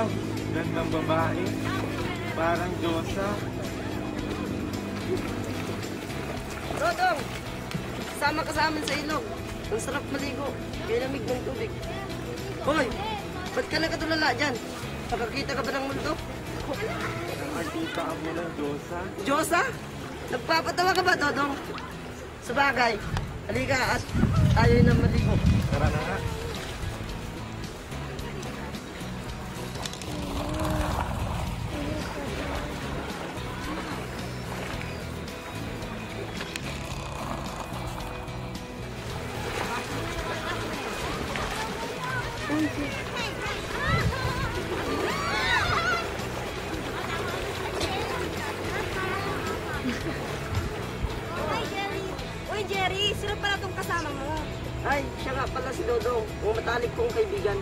Ah, gandang babae. Parang Diyosa. Dodong! Sama ka sa amin sa ilog. Ang sarap maligo. Kaya lamig ng tubig. Hoy! Ba't ka nakatulala dyan? Nakakita ka ba ng mundo? Nakakita ako ng Diyosa. Diyosa? Nagpapatawa ka ba, Dodong? Sa bagay, halika at tayo na maligo. Tara na nga. Uy, Jerry! Sino pala tong kasama mo? Ay, siya nga pala si Dodong, ang matalik kong kaibigan.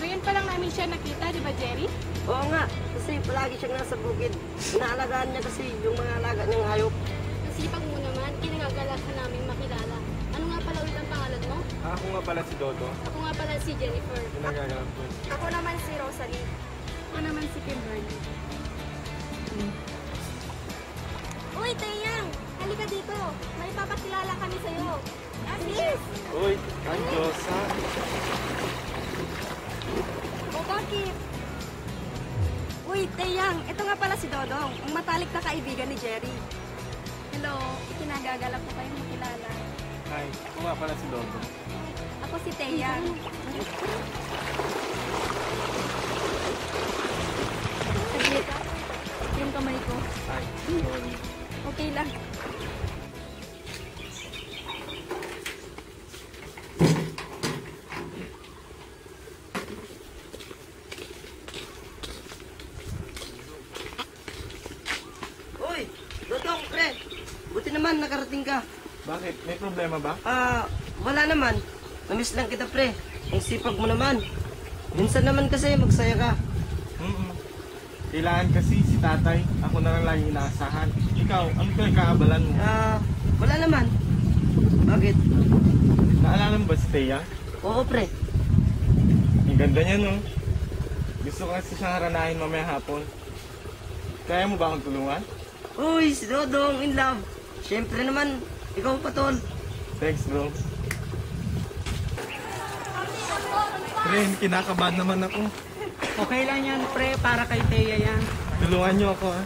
Ngayon pa lang namin siya nakita, di ba, Jerry? Oo nga, kasi palagi siyang nasa bukid. Inaalagaan niya kasi yung mga alaga niyang hayop. Nasipag mo naman, kinagagalas ka namin makilala. Ako nga pala si Dodo. Ako nga pala si Jennifer. Pinagagalap ko. Ako naman si Rosalie. Ako naman si Kimberly. Uy, Tayang! Halika dito. May papakilala kami sa'yo. Asis! Uy, ang Diyosa. O bakit? Uy, Tayang! Ito nga pala si Dodong, ang matalik na kaibigan ni Jerry. Hello, ikinagagalap ko kayong makilala. Hi, ako nga pala si Dodo. Ako si Tayang. Saglit. Yung kamay ko. Hi, sorry. Okay lang. Uy, Dodong, pre! Buti naman nakarating ka. Bakit? May problema ba? Ah, wala naman. Namiss lang kita, pre. Ang sipag mo naman. Minsan naman kasi magsaya ka. Mm Kailangan kasi si tatay. Ako na lang lagi inaasahan. Ikaw, ano yung kaabalan mo? Ah, wala naman. Bakit? Naalala mo ba si Thea? Oo, pre. Ang ganda niya, no? Gusto ko kasi siyang haranahin mamaya hapon. Kaya mo ba akong tulungan? Uy, si Dodong in love. Siyempre naman, ikaw pa, tol. Thanks, bro. Pre, kinakabahan naman ako. Okay lang yan, pre, para kay Teya yan. Tulungan niyo ako, ah.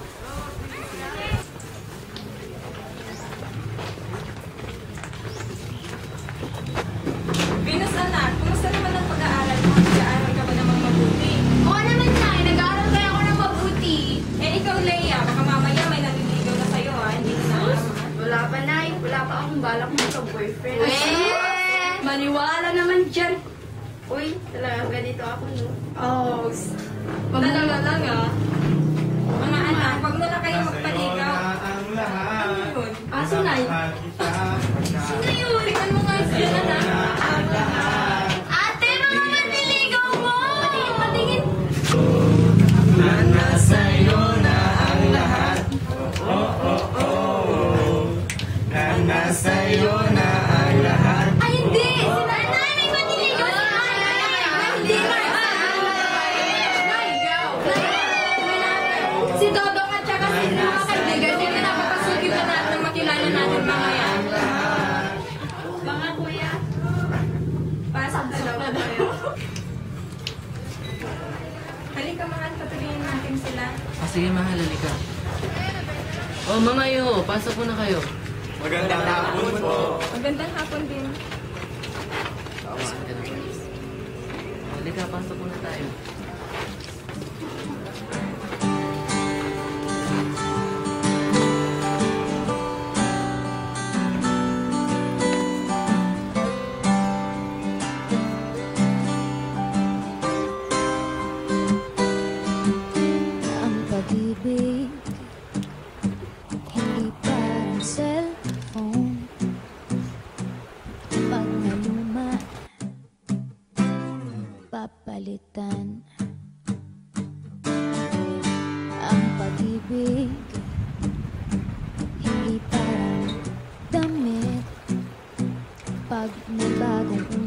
Maniwala naman dyan. Uy, talaga ganito ako, no? Oh, talaga lang, ah. Mga anak, wag mo na kayo magpaligaw. ang lahat. Ano yun? Ah, sunay. Yun. Tingnan mo nga sila na. Ang. Ate, mga maniligaw mo! Patingin, patingin. Na nasa'yo na. Sige mahal, halika. Oh, mga iyo, pasok po na kayo. Magandang hapon po. Magandang hapon din. Halika, pasok po na tayo.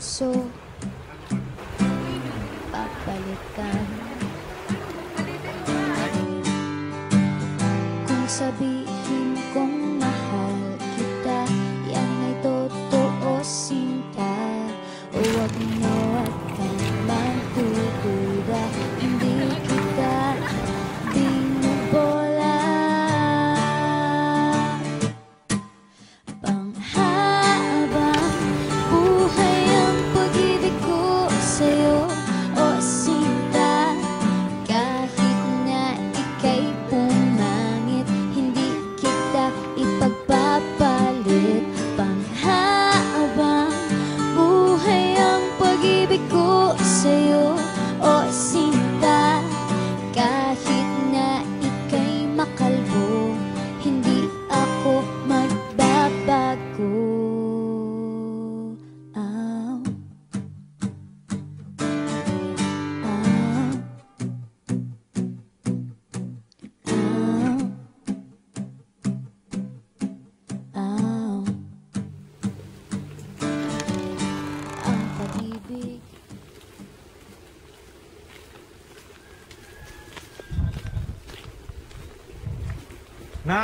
Bagong uso Papalitan. Kung sabihin ko sa'yo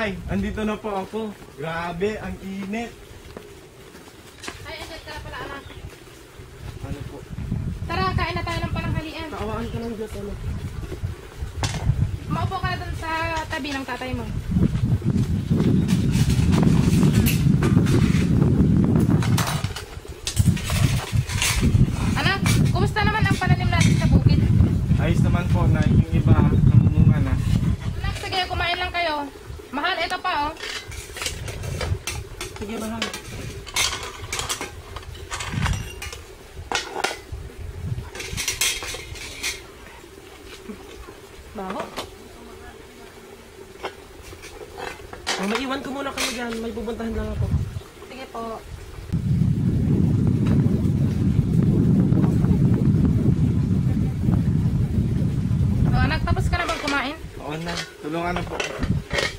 Nay, andito na po ako. Grabe, ang init. Ay, andyan ka na pala, anak. Ano po? Tara, kain na tayo ng pananghalian. Kaawaan ka ng Diyos, ano? Maupo ka na dun sa tabi ng tatay mo. Anak, kumusta naman ang pananim natin sa bukid? Ayos naman po, Nay. Yung iba, namumunga na. Anak, sige, kumain lang kayo. Mahal, ito pa, oh. Sige, mahal. Baho. Oh, maiwan ko muna kayo dyan. May pupuntahan lang ako. Sige po. O, anak, tapos ka na bang kumain? Oo, Nay. Tulungan na po.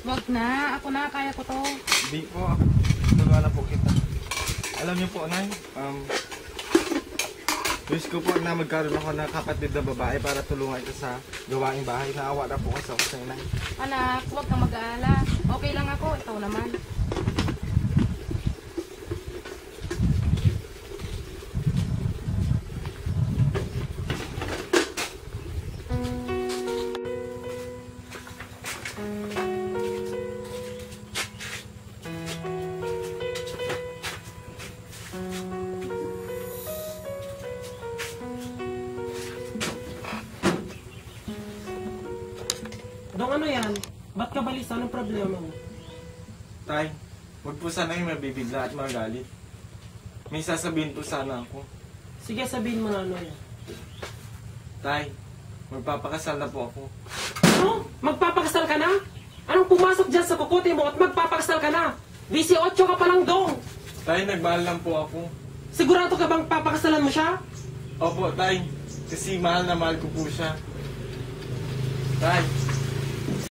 Wag na, ako na, kaya ko to. Di po. Tulungan na po kita. Alam niyo po, Nay, um, wish ko po na magkaroon ako ng kapatid na babae para tulungan ito sa gawaing bahay. Naawa na po kasi ako sa inay. Anak, huwag kang mag-aalala. Okay lang ako, ikaw naman. Dong, ano yan? Ba't ka balisa? Anong problema mo? Tay, huwag po sana yung mabibigla at magalit. May sasabihin po sana ako. Sige, sabihin mo na ano yan. Tay, magpapakasal na po ako. Ano? Magpapakasal ka na? Anong pumasok dyan sa kukote mo at magpapakasal ka na? 18 ka pa lang, Dong! Tay, nagmahal lang po ako. Sigurado ka bang papakasalan mo siya? Opo, Tay. Kasi mahal na mahal ko po siya. Tay,